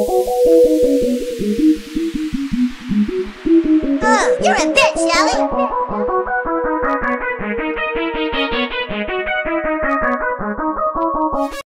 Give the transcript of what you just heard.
Ugh, you're a bitch, Nelly!